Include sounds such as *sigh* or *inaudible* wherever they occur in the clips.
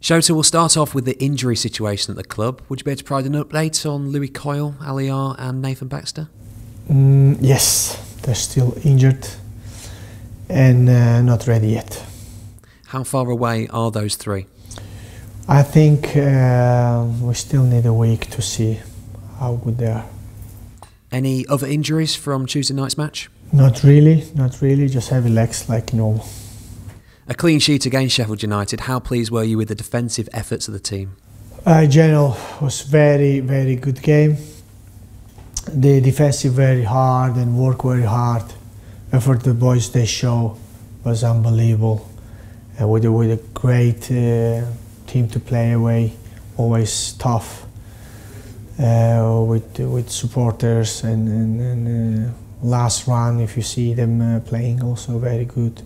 Shota, we'll start off with the injury situation at the club. Would you be able to provide an update on Lewie Coyle, Allahyar, and Nathan Baxter? Mm, yes, they're still injured and uh, not ready yet. How far away are those three? I think uh, we still need a week to see how good they are. Any other injuries from Tuesday night's match? Not really, not really, just heavy legs like normal. A clean sheet against Sheffield United. How pleased were you with the defensive efforts of the team? Uh, general was very, very good game. The defensive very hard and work very hard. Effort the boys they show was unbelievable. and with, a, with a great uh, team to play away, always tough. Uh, with with supporters and, and, and uh, last run if you see them uh, playing also very good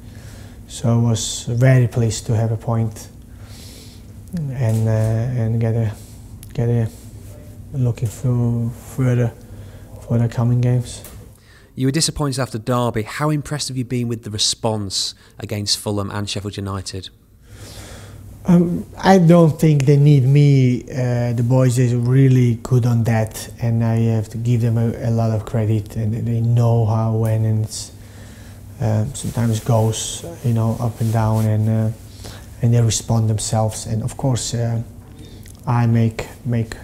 so I was very pleased to have a point and uh, and get a get a looking for further for the coming games. You were disappointed after Derby. How impressed have you been with the response against Fulham and Sheffield United? Um, I don't think they need me. Uh, the boys are really good on that, and I have to give them a, a lot of credit. And they know how when and it's um, sometimes goes, you know, up and down, and uh, and they respond themselves. And of course, uh, I make make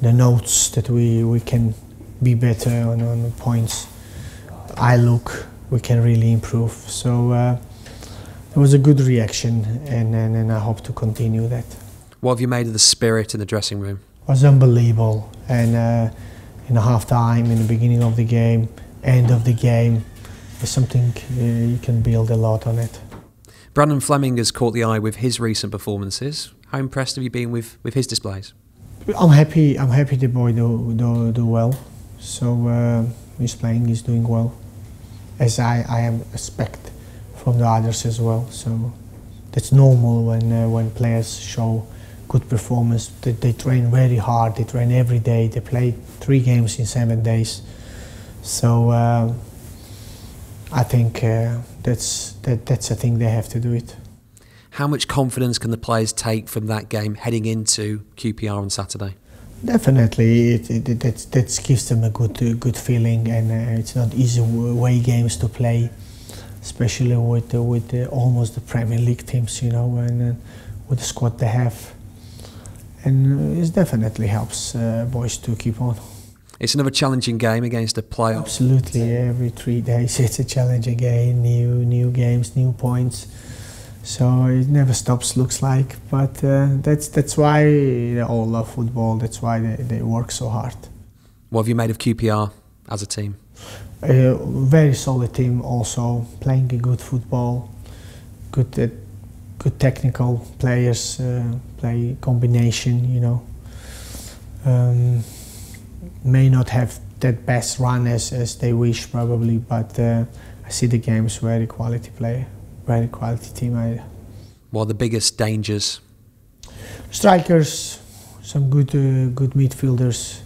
the notes that we we can be better on, on points. I look we can really improve. So uh, it was a good reaction, and, and, and I hope to continue that. What have you made of the spirit in the dressing room? It was unbelievable, and uh, in half time, in the beginning of the game, end of the game, it's something uh, you can build a lot on it. Brandon Fleming has caught the eye with his recent performances. How impressed have you been with, with his displays? I'm happy. I'm happy the boy do do, do well. So uh, he's playing. He's doing well, as I I am expect from the others as well. So that's normal when uh, when players show good performance. They, they, train very hard. They train every day. They play three games in seven days. So uh, I think uh, that's that, that's a thing they have to do it. How much confidence can the players take from that game heading into QPR on Saturday? Definitely, it, it, that, that gives them a good uh, good feeling, and uh, it's not easy way games to play especially with uh, with uh, almost the Premier League teams, you know, and uh, with the squad they have. And it definitely helps boys to keep on. It's another challenging game against a playoff. Absolutely, every three days *laughs* it's a challenging game, new new games, new points. So it never stops, looks like. But uh, that's that's why they all love football. That's why they, they work so hard. What have you made of QPR as a team? a very solid team also playing a good football good uh, good technical players uh, play combination you know um, may not have that best run as, as they wish probably but uh, I see the games very quality play very quality team I, what are the biggest dangers? Strikers some good uh, good midfielders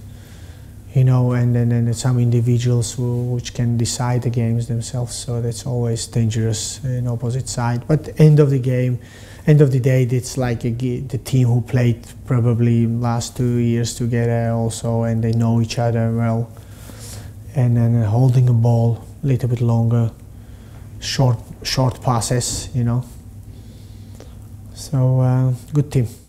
you know, and then and some individuals who, which can decide the games themselves. So that's always dangerous in opposite side. But end of the game, end of the day, it's like a, the team who played probably last two years together also, and they know each other well. And then holding a ball a little bit longer, short short passes, you know. So uh, good team.